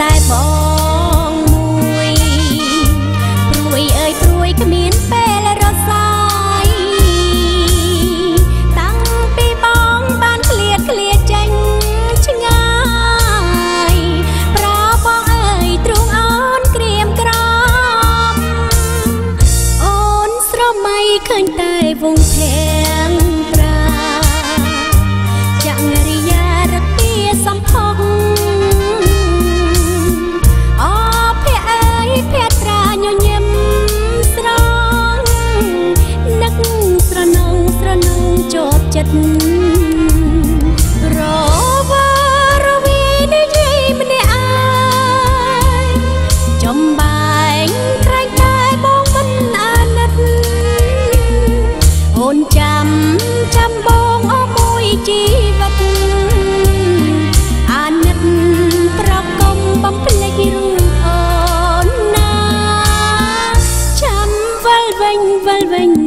តែបងមួយព្រួយអើយព្រួយគ្មានពេលរសាយតាំងពីបងបានឃ្លាតឃ្លាតចេញឆ្ងាយប្របងអើយទ្រង់អូនក្រៀមក្រំអូនស្រមៃឃើញតែវងធា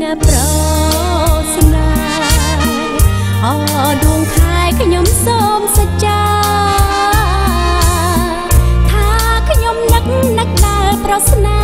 ណាប្រស្នាអដួងខែខ្ញុំសូមសច្ចាថាខ្ញុំនឹកនឹកដែលប្រស្នា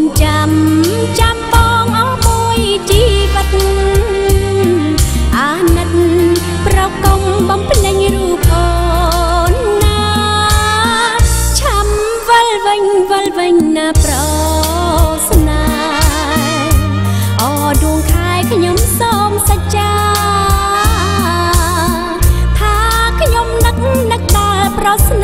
នចាំចាំបងអស់មួយជីវិតអាណិតប្រកុំបំភ្លេងរូបអូនណាឆាំវិលវិញវិលវិញណាប្រស្នាអដួងខែខ្ញុំសូមសច្ចាថាខ្ញុំនឹកនឹកដល់ប្រស្នា